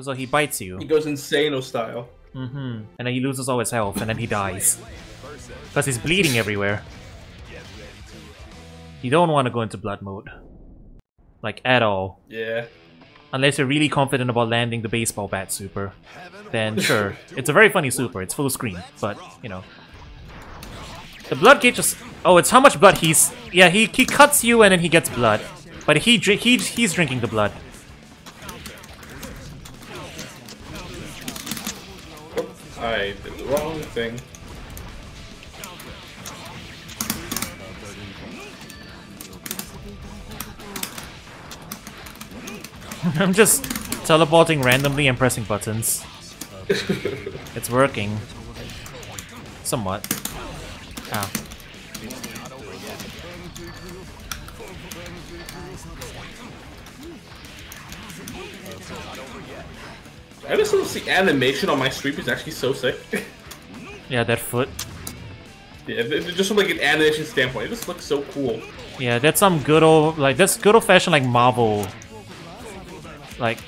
So he bites you. He goes insano style. Mm-hmm. And then he loses all his health, and then he dies. Because he's bleeding everywhere. You don't want to go into blood mode. Like, at all. Yeah. Unless you're really confident about landing the baseball bat super. Then sure. it's a very funny super, it's full of screen, but, you know. The blood gauge just... Oh, it's how much blood he's... Yeah, he, he cuts you and then he gets blood. But he, drink he he's drinking the blood. Wrong thing. I'm just teleporting randomly and pressing buttons. it's working. Somewhat. Ow. I just noticed the animation on my sweep is actually so sick. Yeah, that foot. yeah, just from like an animation standpoint, it just looks so cool. Yeah, that's some good old like that's good old fashioned like Marvel. Like,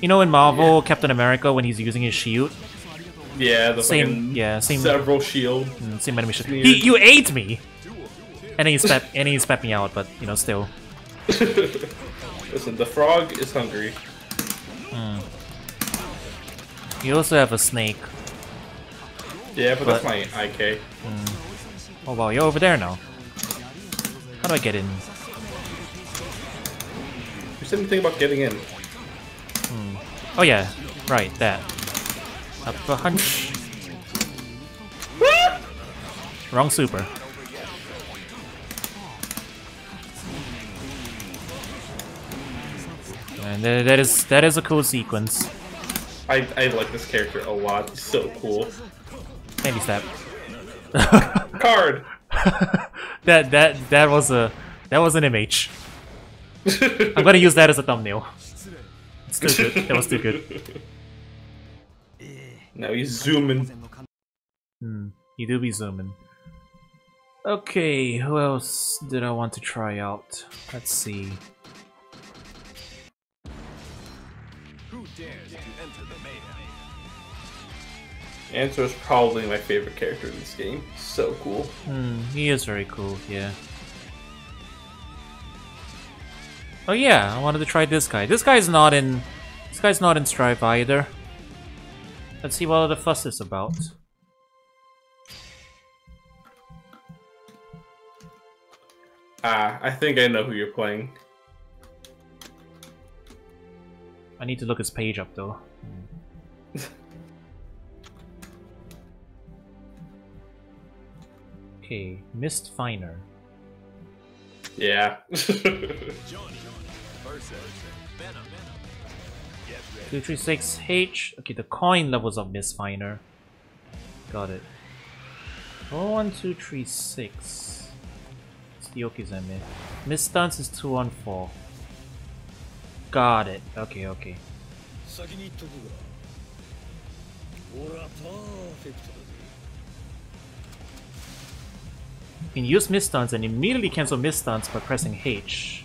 you know, in Marvel, Captain America when he's using his shield, Yeah, the Same- yeah, same- several shield. mm, same animation. He, you ate me, and he spat and he spat me out, but you know, still. Listen, the frog is hungry. You also have a snake. Yeah, but, But- that's my IK. Hmm. Oh wow, you're over there now. How do I get in? You said anything about getting in? Hmm. Oh yeah, right, that. Up a hunch. Wrong super. And that is that is a cool sequence. I, I like this character a lot. He's so cool. Maybe step. Card! that that that was a that was an image. I'm gonna use that as a thumbnail. It's too good. That was too good. now he's zooming. Hmm, you do be zooming. Okay, who else did I want to try out? Let's see. Answer is probably my favorite character in this game. So cool. Hmm, he is very cool, yeah. Oh yeah, I wanted to try this guy. This guy's not in... This guy's not in Strive either. Let's see what all the fuss is about. Ah, I think I know who you're playing. I need to look his page up though. Okay, Mist Finer. Yeah. 236H. Okay, the coin levels of Mist Finer. Got it. 01236. It's the Okizeme. Mist Stance is 214. Got it. Okay, okay. You can use Mist Stance and immediately cancel Mist Stance by pressing H.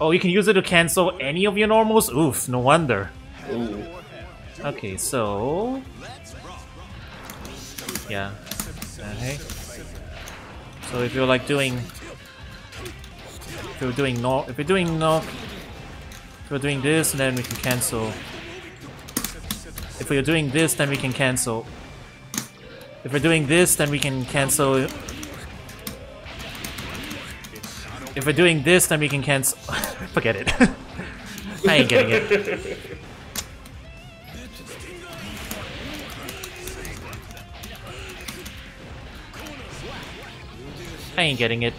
Oh, you can use it to cancel any of your normals? Oof, no wonder. Ooh. Okay, so... Yeah. Okay. So if you're like doing... If you're doing no... If you're doing no... If we're doing this, then we can cancel. If we're doing this, then we can cancel. If we're doing this, then we can cancel. If we're doing this, then we can cancel. Forget it. I ain't getting it. I ain't getting it.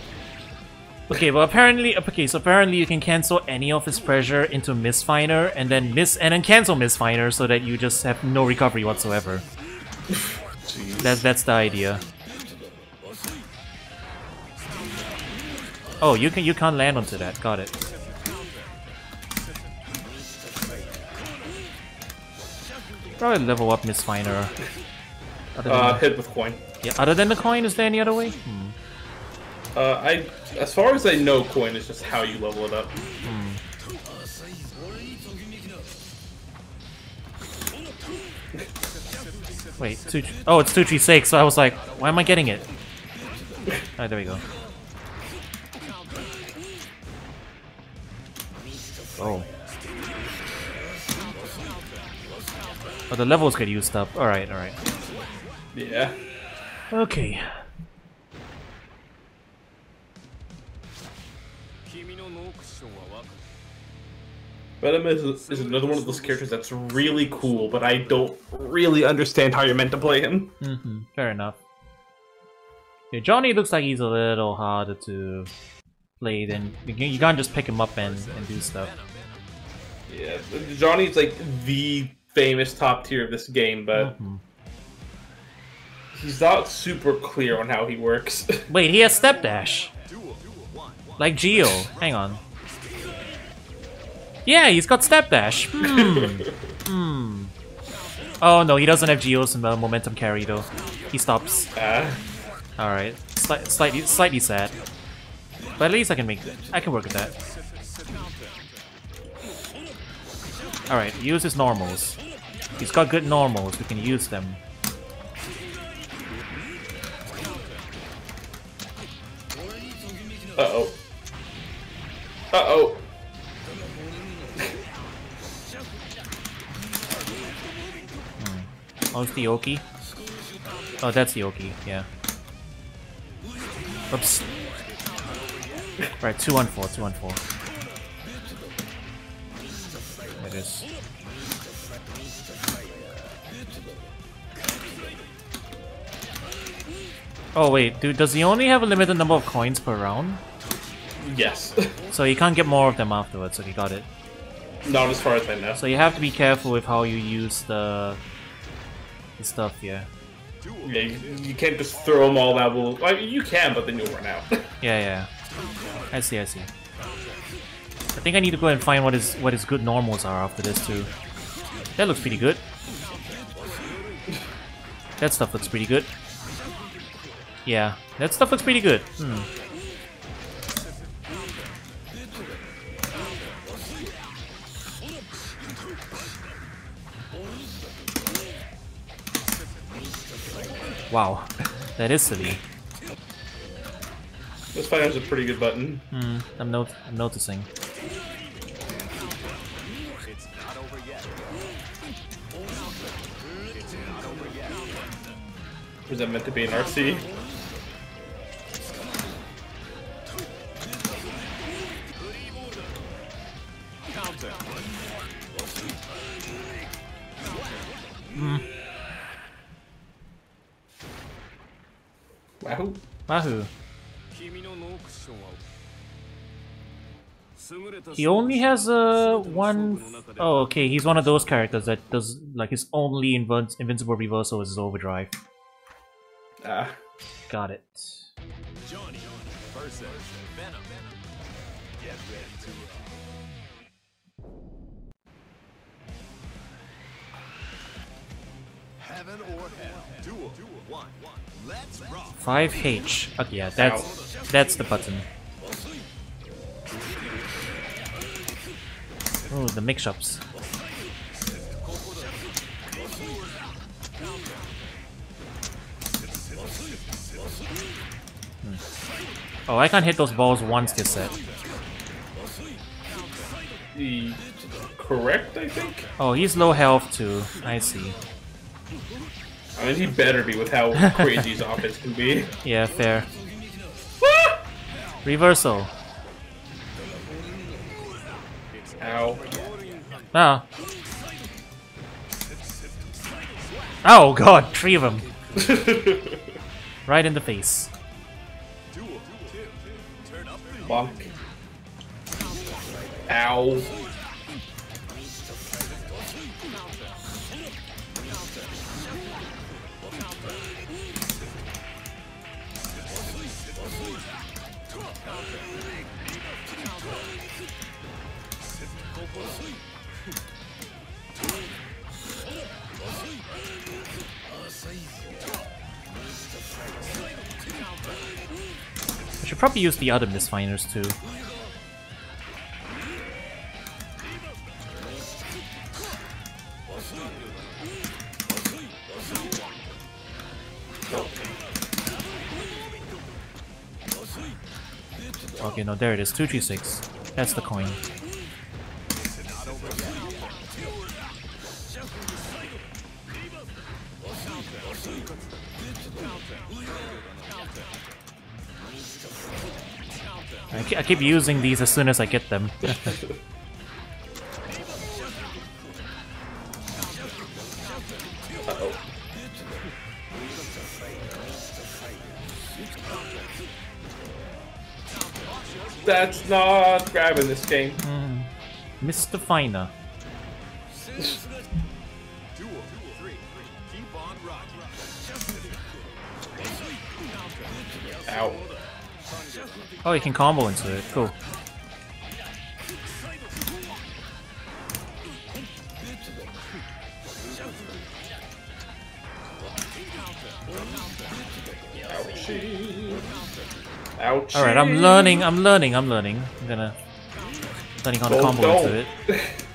Okay, well apparently, okay, so apparently you can cancel any of his pressure into Mist Finer, and then miss and then cancel Mist Finer so that you just have no recovery whatsoever. That that's the idea. Oh, you can you can't land onto that. Got it. Probably level up. Other than, Uh, hit with coin. yeah, other than the coin, is there any other way? Hmm. Uh, I, as far as I know, coin is just how you level it up. Wait, two. Oh, it's two three six. So I was like, why am I getting it? Alright, there we go. Oh. Oh, the levels get used up. Alright, alright. Yeah. Okay. Venom is, is another one of those characters that's really cool, but I don't really understand how you're meant to play him. Mm-hmm. Fair enough. Yeah, Johnny looks like he's a little harder to play than you can- you can't just pick him up and, and do stuff. Yeah, Johnny's like the famous top tier of this game, but Mhm. he's not super clear on how he works. Wait, he has step dash. Like Geo. Hang on. Yeah, he's got step dash. Hmm. hmm. Oh no, he doesn't have Geos momentum carry though. He stops. uh, Alright. Sli slightly slightly sad. But at least I can make I can work with that. Alright, use his normals. He's got good normals, we can use them. Uh-oh. uh oh. Oh. It's the Oki? Oh, that's the Oki, yeah. Oops. Right, 2 on 4, 2 on 4. There it is. Oh wait, dude, does he only have a limited number of coins per round? Yes. So you can't get more of them afterwards, so he got it. not as far as I know. So you have to be careful with how you use the, the stuff, yeah. Yeah, you, you can't just throw them all that will. I mean, you can, but then you'll run out. Yeah, yeah. I see, I see. I think I need to go and find what his what his good normals are after this too. That looks pretty good. That stuff looks pretty good. Yeah, that stuff looks pretty good. Hmm. Wow, that is silly. this fighter's a pretty good button. Hmm, I'm, not I'm noticing. Is that meant to be an RC? Mahu. He only has a uh, one. Oh, okay. He's one of those characters that does like his only invincible reversal is his overdrive. Ah, got it. Johnny Heaven or hell. Duel. One. Let's rock. Five H. Okay, yeah, that's that's the button. Oh, the mix-ups. Hmm. Oh, I can't hit those balls once this set. Correct, I think. Oh, he's low health too. I see. I mean, he better be with how crazy his offense can be. Yeah, fair. Reversal. Ow. Ah. Oh god, three of them. right in the face. Bonk. Ow. probably use the other misfinders too. Okay, no, there it is. 236. That's the coin. I I keep using these as soon as I get them. That's not grabbing this game. Hmm. Mist Finer. Duel. Three. Keep on rocking. Ow. Oh, you can combo into it. Cool. Ouchie. Ouchie. Alright, I'm learning, I'm learning, I'm learning. I'm gonna... Learning how to combo into it.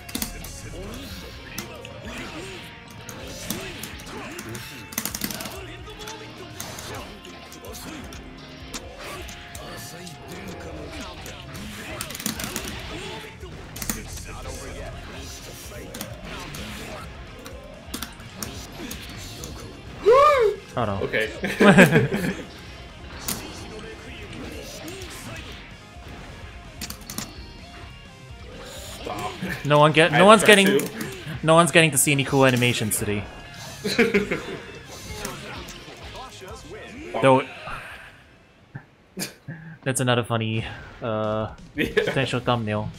No one get. No one's getting. Two. No one's getting to see any cool animations today. Though. That's another funny uh, potential thumbnail.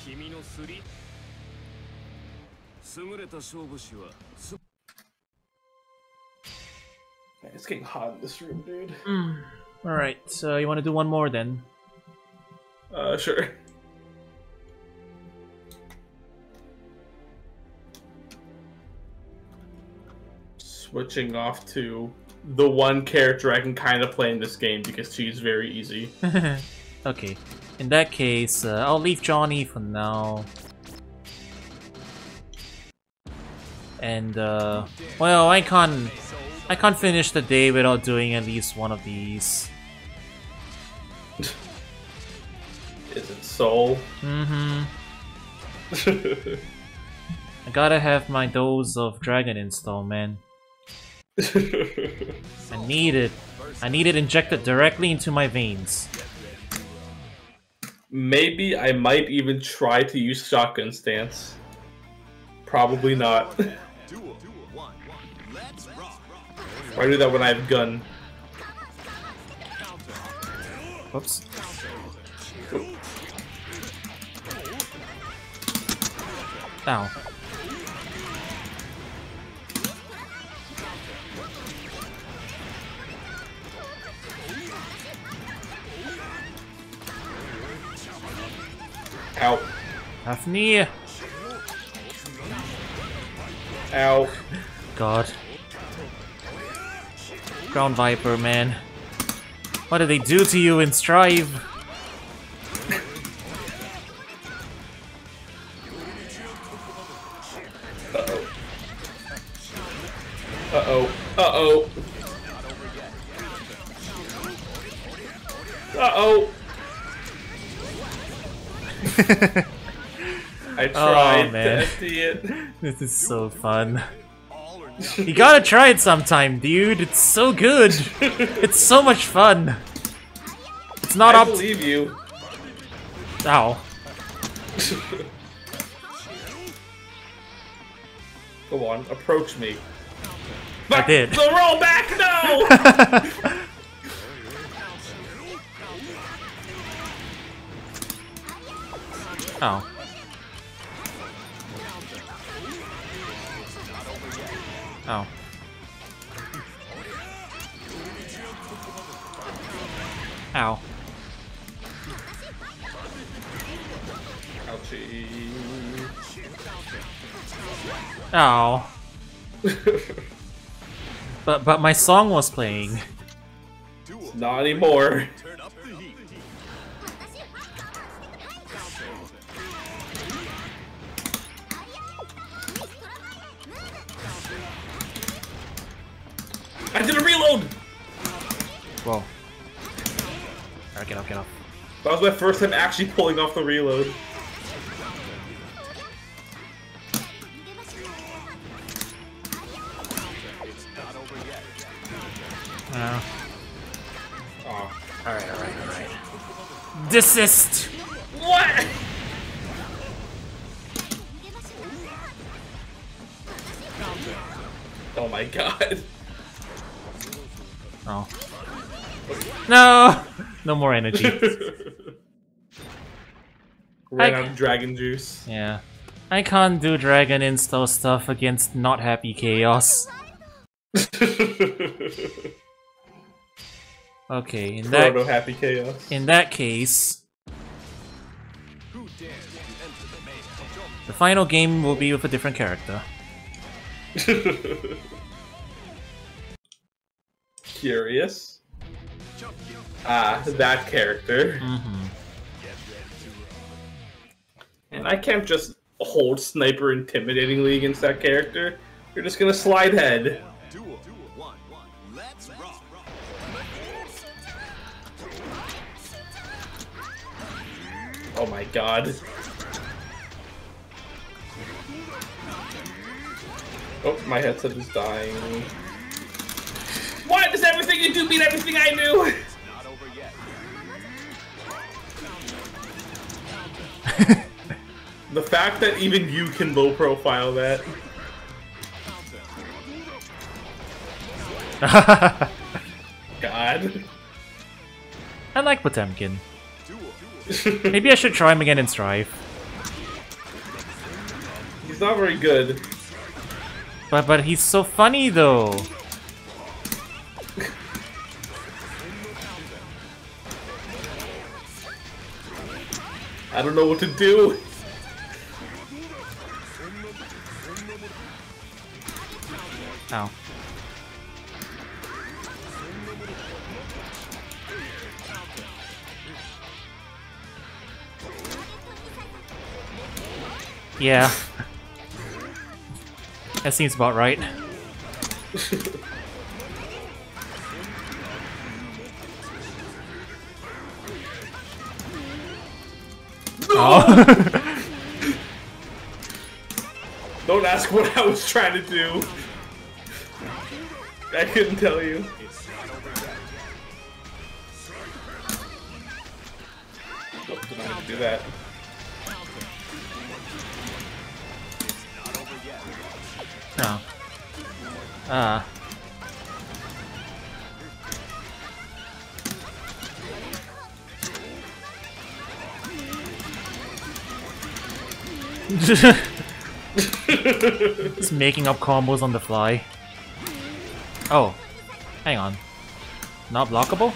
It's getting hot in this room, dude. Mm. All right, so you want to do one more then? Uh, sure. Switching off to the one character I can kind of play in this game because she's very easy. Okay. In that case, uh, I'll leave Johnny for now. And uh well I can't I can't finish the day without doing at least one of these. Is it Sol? Mm-hmm. I gotta have my dose of dragon install, man. I need it. I need it injected directly into my veins. Maybe I might even try to use shotgun stance. Probably not. Duel. One. Let's rock. Why do that when I have gun? Whoops. Ow. Ow. Hafni! Ow. God. Ground Viper, man. What did they do to you in Strive? Uh-oh. Uh-oh. Uh-oh. I oh, tried man. to empty it. This is so fun. You gotta try it sometime, dude. It's so good. It's so much fun. It's not I up. believe you. Ow. Go on, approach me. I did. The roll back, no! Ow. Ow. Ow. Ouchie. Ow. But but my song was playing. Not anymore. That was my first time actually pulling off the reload. Uh, Oh. alright, alright, alright. Desist! What? Oh my god. Oh. No! No more energy. Ran I- out of dragon juice. Yeah. I can't do Dragon Install stuff against not happy Chaos. Okay, in Proto that happy chaos. in that case, Who dares to enter the mayhem? the final game will be with a different character. Curious. Ah, that character. Mm-hmm. And I can't just hold sniper intimidatingly against that character. You're just gonna slide head. Duel. Duel. One. One. Let's rock. Oh my god. Oh, my headset is dying. Why does everything you do beat everything I knew? The fact that even you can low profile that. God. I like Potemkin. Maybe I should try him again in Strive. He's not very good. But but he's so funny though. I don't know what to do. Ow. Yeah. that seems about right. Oh. Don't ask what I was trying to do. I couldn't tell you. Nope, did not do that. oh. Ah. Just making up combos on the fly. Oh, hang on. Not blockable?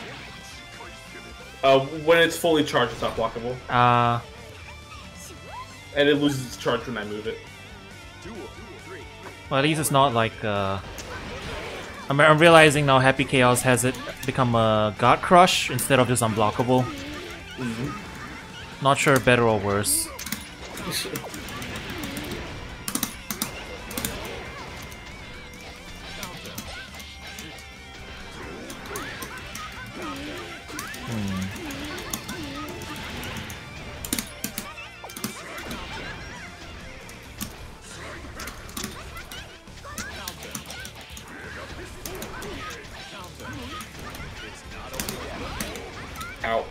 Uh, when it's fully charged, it's not blockable, Uh, and it loses its charge when I move it. Well, at least it's not like, uh... I'm, I'm realizing now Happy Chaos has it become a Guard Crush instead of just unblockable. Not sure better or worse. Ow.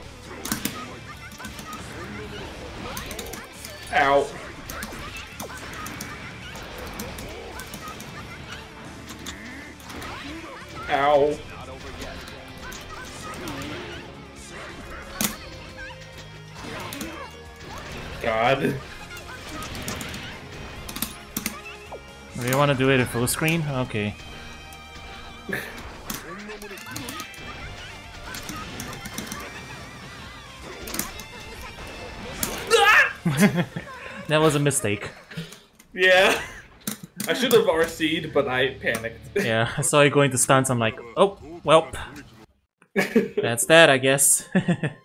Ow. Ow. God. Do you want to do it in full screen? Okay. That was a mistake. Yeah. I should have RC'd, but I panicked. Yeah, I saw you going to stunts, I'm like, oh, well, that's that, I guess.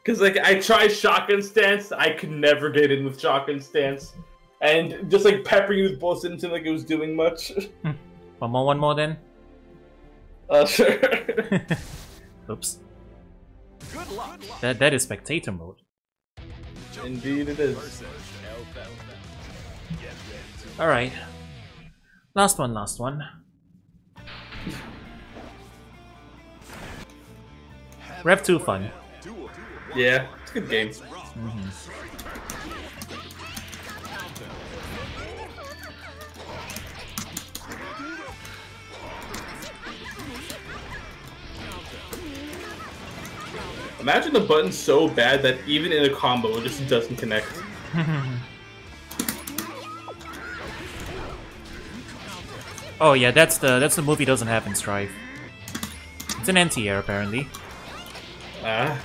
Because like I tried shotgun stance, I could never get in with shotgun stance, and just like peppering you with bullets didn't seem like it was doing much. one more, one more then. Uh, sure. Oops. Good luck. That, that is spectator mode. Indeed, it is. Alright. Last one, last one. Rev 2 fun. Yeah, it's a good game. Imagine the button's so bad that even in a combo, it just doesn't connect. Oh yeah, that's the that's the movie doesn't have in Strive. It's an anti-air apparently. Ah.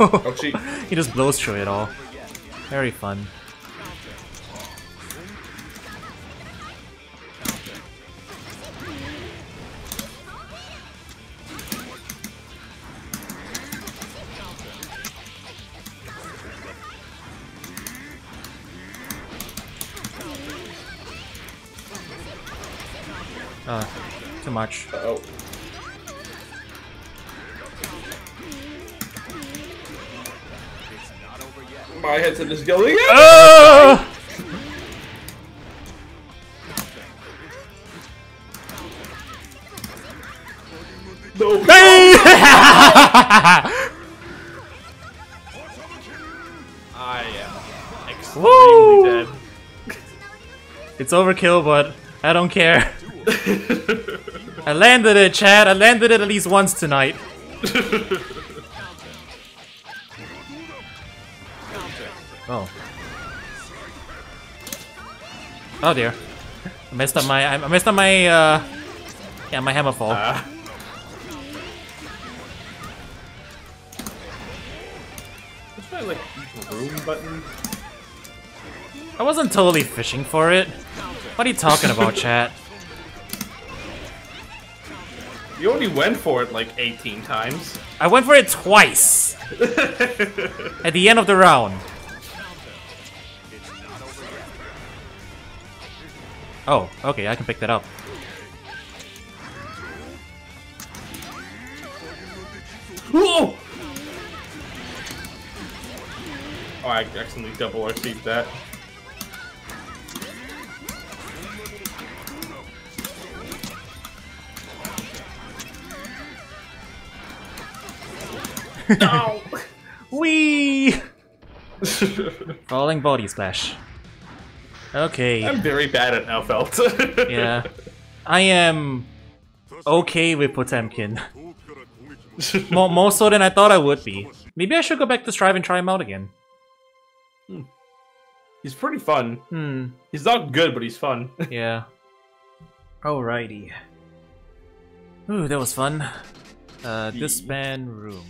oh, gee. he just blows through it all. Very fun. Uh, too much. Oh. My headset is going. Oh! No. Hey! I am extremely Woo! dead. it's overkill, but I don't care. I landed it, Chad. I landed it at least once tonight. oh. Oh dear. I messed up my I messed up my uh yeah, my hammer fall. Ah. What's my like room button? I wasn't totally fishing for it. What are you talking about, chat? You only went for it like 18 times. I went for it twice at the end of the round. Oh, okay, I can pick that up. Whoa! Oh, I accidentally double received that. no! Whee! Falling body splash. Okay, I'm very bad at Elphelt. yeah. I am okay with Potemkin. More, more so than I thought I would be. Maybe I should go back to Strive and try him out again. Hmm. He's pretty fun. Hmm, He's not good, but he's fun. yeah. Alrighty. Ooh, that was fun. Uh, this disband room.